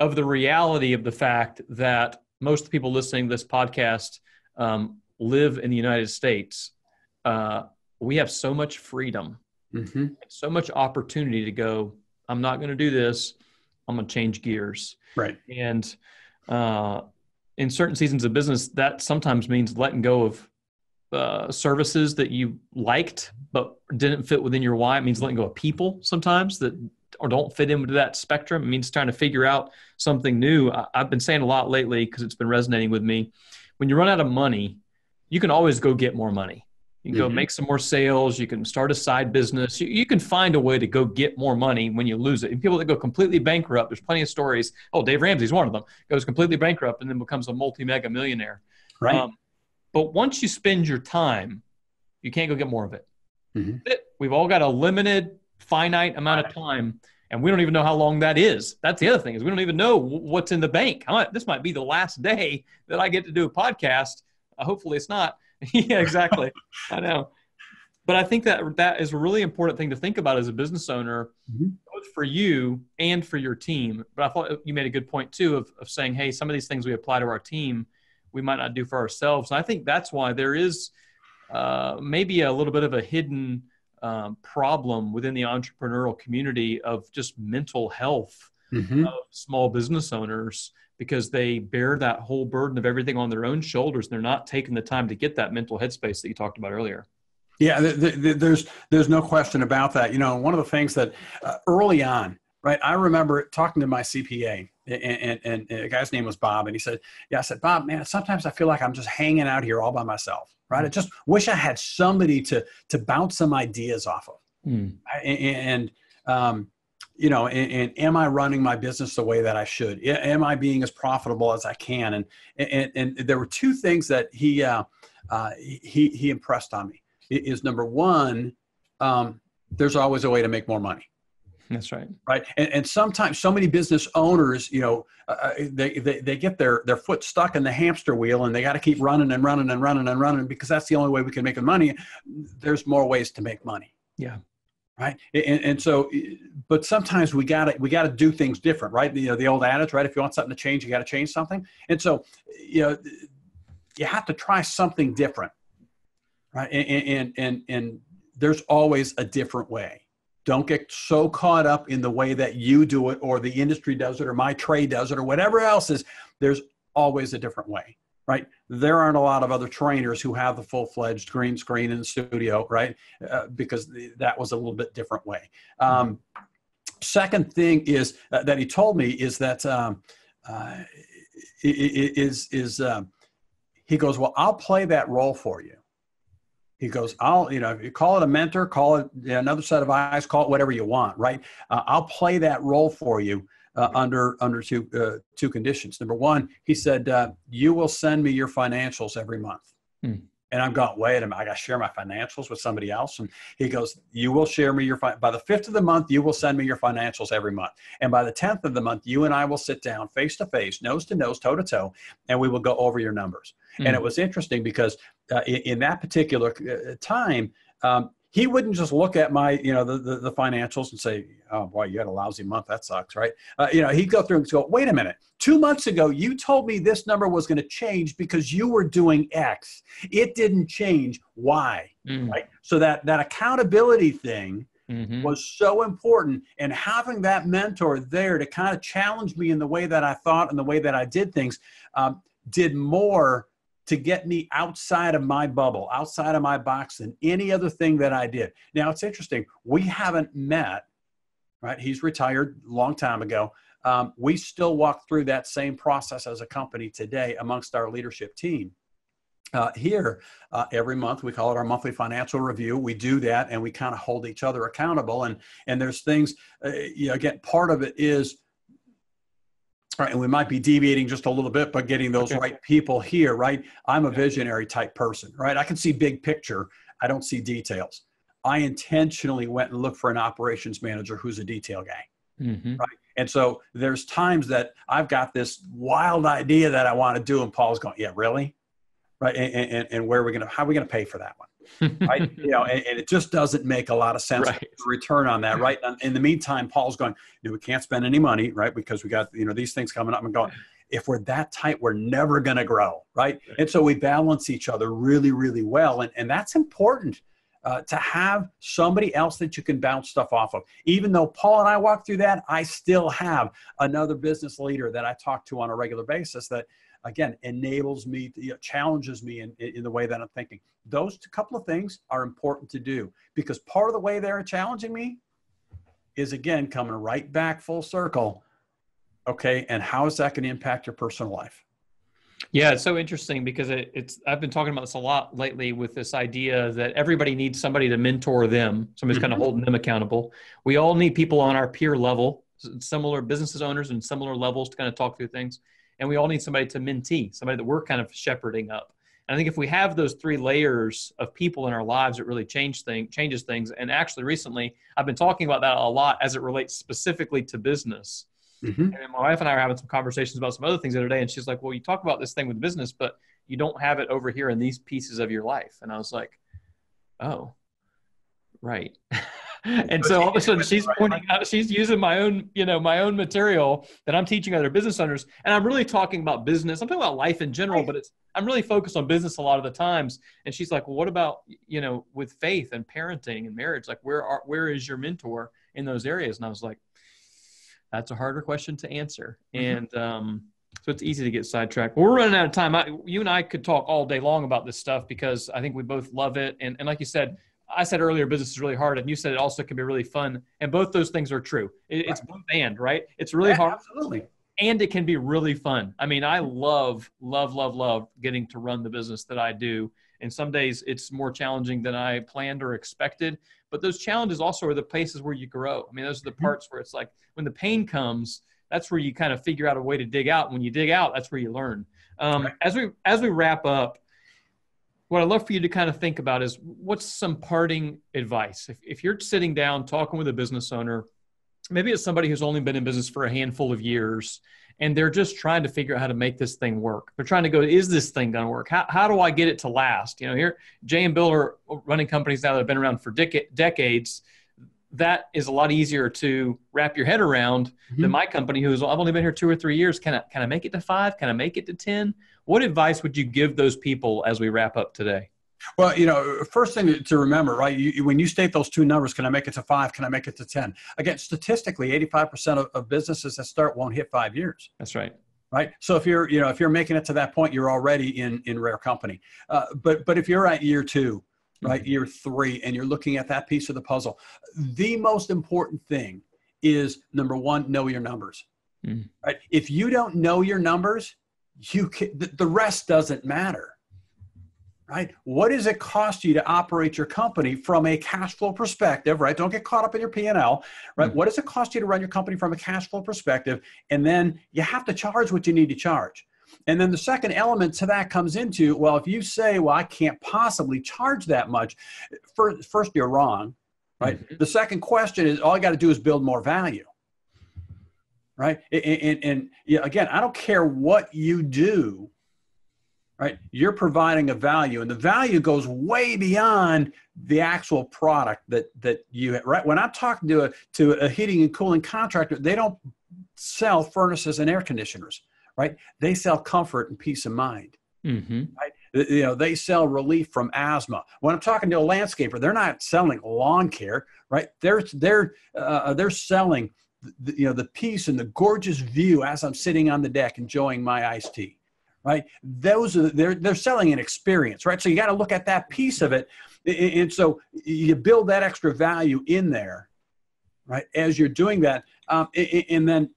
of the reality of the fact that most people listening to this podcast um, live in the United States, uh, we have so much freedom, mm-hmm. so much opportunity to go. I'm not going to do this. I'm going to change gears. Right. And uh, in certain seasons of business, that sometimes means letting go of uh, services that you liked but didn't fit within your why. It means letting go of people sometimes that or don't fit into that spectrum. It means trying to figure out something new. I, have been saying a lot lately because it's been resonating with me. When you run out of money, you can always go get more money. You can mm-hmm. go make some more sales. You can start a side business. You, you, can find a way to go get more money when you lose it. And people that go completely bankrupt, there's plenty of stories. Oh, Dave Ramsey's one of them. Goes completely bankrupt and then becomes a multi mega millionaire. Right. Um, but once you spend your time, you can't go get more of it. Mm-hmm. We've all got a limited, finite amount of time, and we don't even know how long that is. That's the other thing is we don't even know what's in the bank. Might, this might be the last day that I get to do a podcast. Uh, hopefully, it's not. yeah, exactly. I know. But I think that that is a really important thing to think about as a business owner, mm-hmm. both for you and for your team. But I thought you made a good point too of, of saying, hey, some of these things we apply to our team, we might not do for ourselves. And I think that's why there is uh, maybe a little bit of a hidden um, problem within the entrepreneurial community of just mental health mm-hmm. of small business owners because they bear that whole burden of everything on their own shoulders. They're not taking the time to get that mental headspace that you talked about earlier. Yeah, there's there's no question about that. You know, one of the things that uh, early on, right? I remember talking to my CPA, and, and, and a guy's name was Bob, and he said, "Yeah," I said, "Bob, man, sometimes I feel like I'm just hanging out here all by myself, right? I just wish I had somebody to to bounce some ideas off of." Mm. And, um, you know, and, and, am I running my business the way that I should? Am I being as profitable as I can? And and, and there were two things that he uh, uh, he he impressed on me. Is number one, um, there's always a way to make more money. That's right. Right. And, and sometimes so many business owners, you know, uh, uh they, they, they get their, their foot stuck in the hamster wheel and they got to keep running and running and running and running because that's the only way we can make money. There's more ways to make money. Yeah right and, and so but sometimes we gotta we gotta do things different right you know the old adage right if you want something to change you gotta change something and so you know you have to try something different right and and and, and there's always a different way don't get so caught up in the way that you do it or the industry does it or my trade does it or whatever else is there's always a different way right? There aren't a lot of other trainers who have the full fledged green screen in the studio, right? Uh, because that was a little bit different way. Um, second thing is uh, that he told me is that um, uh, is is um, he goes, well, I'll play that role for you. He goes, I'll, you know, you call it a mentor, call it another set of eyes, call it whatever you want, right? Uh, I'll play that role for you uh, under under two uh, two conditions. Number one, he said, uh, "You will send me your financials every month." Hmm. And I'm going, wait a minute, I got to share my financials with somebody else. And he goes, you will share me your, fi- by the fifth of the month, you will send me your financials every month. And by the 10th of the month, you and I will sit down face to face, nose to nose, toe to toe, and we will go over your numbers. Mm. And it was interesting because uh, in, in, that particular uh, time, um, he wouldn't just look at my, you know, the, the, the, financials and say, oh, boy, you had a lousy month. That sucks, right? Uh, you know, he'd go through and go, wait a minute. Two months ago, you told me this number was going to change because you were doing X. It didn't change. Why? Mm. Right? So that, that accountability thing mm-hmm. was so important. And having that mentor there to kind of challenge me in the way that I thought and the way that I did things um, did more to get me outside of my bubble, outside of my box than any other thing that I did. Now it's interesting. We haven't met, right? He's retired a long time ago. Um, we still walk through that same process as a company today amongst our leadership team. Uh, here, uh, every month, we call it our monthly financial review. We do that, and we kind of hold each other accountable. And and there's things, uh, you know, again, part of it is Right, and we might be deviating just a little bit, but getting those okay. right people here, right? I'm a visionary type person, right? I can see big picture. I don't see details. I intentionally went and looked for an operations manager who's a detail guy, mm-hmm. right? And so there's times that I've got this wild idea that I want to do, and Paul's going, "Yeah, really?" Right? And, and, and where are we going to? How are we going to pay for that one? Right? You know, and, and, it just doesn't make a lot of sense right. to return on that, right? In the meantime, Paul's going, you know, we can't spend any money, right? Because we got, you know, these things coming up and going. If we're that tight, we're never going to grow, right? And so we balance each other really, really well. And, and that's important uh, to have somebody else that you can bounce stuff off of. Even though Paul and I walk through that, I still have another business leader that I talk to on a regular basis that again enables me to, you know, challenges me in, in the way that i'm thinking. Those couple of things are important to do because part of the way they're challenging me is again coming right back full circle okay and how is that going to impact your personal life? Yeah it's so interesting because it, it's i've been talking about this a lot lately with this idea that everybody needs somebody to mentor them somebody's mm-hmm. kind of holding them accountable. We all need people on our peer level similar businesses owners and similar levels to kind of talk through things and we all need somebody to mentee, somebody that we're kind of shepherding up. And I think if we have those three layers of people in our lives, it really change thing, changes things. And actually, recently, I've been talking about that a lot as it relates specifically to business. Mm-hmm. And my wife and I are having some conversations about some other things the other day, and she's like, "Well, you talk about this thing with business, but you don't have it over here in these pieces of your life. And I was like, oh, right. and so all of a sudden she's pointing out she's using my own you know my own material that i'm teaching other business owners and i'm really talking about business i'm talking about life in general but it's i'm really focused on business a lot of the times and she's like well what about you know with faith and parenting and marriage like where are where is your mentor in those areas and i was like that's a harder question to answer mm-hmm. and um so it's easy to get sidetracked. we're running out of time. I, you and I could talk all day long about this stuff because I think we both love it. And, and like you said, I said earlier, business is really hard, and you said it also can be really fun. And both those things are true. It, it's both and, right? It's really yeah, hard, absolutely, and it can be really fun. I mean, I love, love, love, love getting to run the business that I do. And some days it's more challenging than I planned or expected. But those challenges also are the places where you grow. I mean, those are the mm-hmm. parts where it's like when the pain comes, that's where you kind of figure out a way to dig out. And when you dig out, that's where you learn. Um, as we as we wrap up, what I'd love for you to kind of think about is what's some parting advice? If, if you're sitting down talking with a business owner, maybe it's somebody who's only been in business for a handful of years and they're just trying to figure out how to make this thing work. They're trying to go, is this thing going to work? How, how do I get it to last? You know, here, Jay and Bill are running companies now that have been around for dec- decades. That is a lot easier to wrap your head around mm-hmm. than my company, who's I've only been here two or three years. Can I, can I make it to five? Can I make it to 10? What advice would you give those people as we wrap up today? Well, you know, first thing to remember, right? You, when you state those two numbers, can I make it to five? Can I make it to 10? Again, statistically, 85% of, of businesses that start won't hit five years. That's right. Right. So if you're, you know, if you're making it to that point, you're already in, in rare company. Uh, but, but if you're at year two, right, mm-hmm. year three, and you're looking at that piece of the puzzle, the most important thing is number one, know your numbers. Mm. Right. If you don't know your numbers, you can, the rest doesn't matter right what does it cost you to operate your company from a cash flow perspective right don't get caught up in your p&l right mm-hmm. what does it cost you to run your company from a cash flow perspective and then you have to charge what you need to charge and then the second element to that comes into well if you say well i can't possibly charge that much first, first you're wrong right mm-hmm. the second question is all i got to do is build more value right? And, and, and yeah, again, I don't care what you do, right? You're providing a value, and the value goes way beyond the actual product that that you right. When I'm talking to a to a heating and cooling contractor, they don't sell furnaces and air conditioners, right? They sell comfort and peace of mind. Mm-hmm. Right? You know, they sell relief from asthma. When I'm talking to a landscaper, they're not selling lawn care, right? They're they're uh, they're selling the, you know the peace and the gorgeous view as I'm sitting on the deck enjoying my iced tea, right? Those are they're they're selling an experience, right? So you got to look at that piece of it, and so you build that extra value in there, right? As you're doing that, um, and then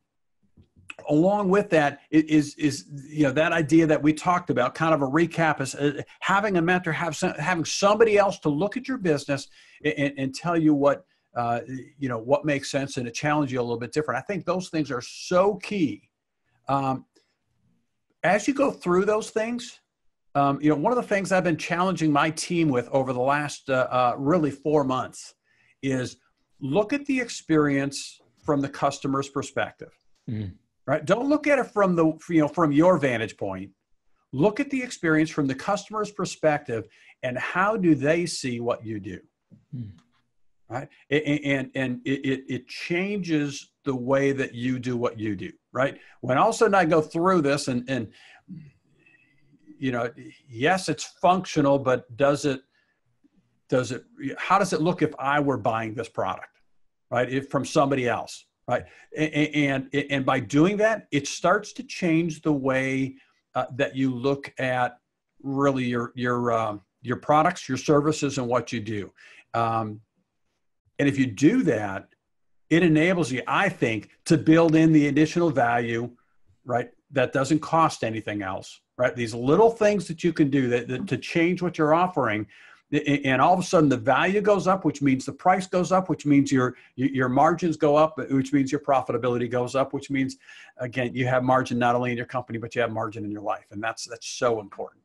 along with that is is you know that idea that we talked about kind of a recap is uh, having a mentor have some, having somebody else to look at your business and, and tell you what uh, you know what makes sense and to challenge you a little bit different. I think those things are so key. Um, as you go through those things um, you know one of the things i've been challenging my team with over the last uh, uh, really four months is look at the experience from the customer's perspective. Mm. Right? Don't look at it from the you know from your vantage point. Look at the experience from the customer's perspective and how do they see what you do mm right? And and it, it changes the way that you do what you do right? When all of a sudden i go through this and and you know yes it's functional but does it does it how does it look if i were buying this product right? If from somebody else right and and, and by doing that it starts to change the way uh, that you look at really your your um, your products your services and what you do um, and if you do that, it enables you, I think, to build in the additional value, right? That doesn't cost anything else, right? These little things that you can do that, that to change what you're offering, and all of a sudden the value goes up, which means the price goes up, which means your your margins go up, which means your profitability goes up, which means again you have margin not only in your company but you have margin in your life, and that's that's so important.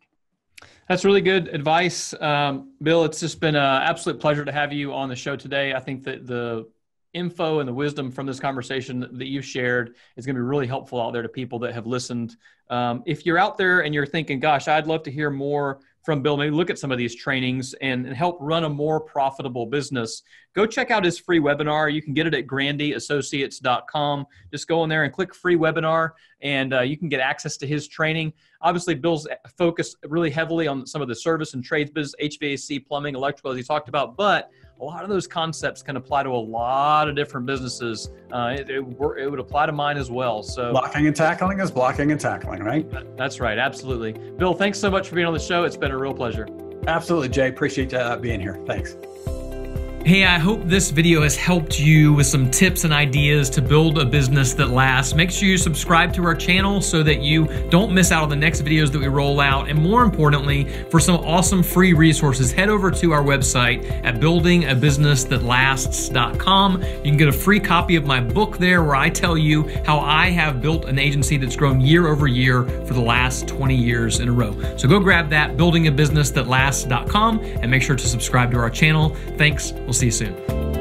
That's really good advice, um, Bill. It's just been an absolute pleasure to have you on the show today. I think that the info and the wisdom from this conversation that you've shared is going to be really helpful out there to people that have listened. Um, if you're out there and you're thinking, gosh, I'd love to hear more from Bill, maybe look at some of these trainings and, and, help run a more profitable business, go check out his free webinar. You can get it at grandyassociates.com. Just go in there and click free webinar, and uh, you can get access to his training. Obviously, Bill's focused really heavily on some of the service and trades business, HVAC, plumbing, electrical, as he talked about, but a lot of those concepts can apply to a lot of different businesses. Uh, it, it, it, would apply to mine as well. So blocking and tackling is blocking and tackling, right? That's right. Absolutely. Bill, thanks so much for being on the show. It's been a real pleasure. Absolutely, Jay. Appreciate uh, being here. Thanks. Hey, I hope this video has helped you with some tips and ideas to build a business that lasts. Make sure you subscribe to our channel so that you don't miss out on the next videos that we roll out. And more importantly, for some awesome free resources, head over to our website at buildingabusinessthatlasts.com. You can get a free copy of my book there where I tell you how I have built an agency that's grown year over year for the last 20 years in a row. So go grab that, buildingabusinessthatlasts.com, and make sure to subscribe to our channel. Thanks. We'll see you soon.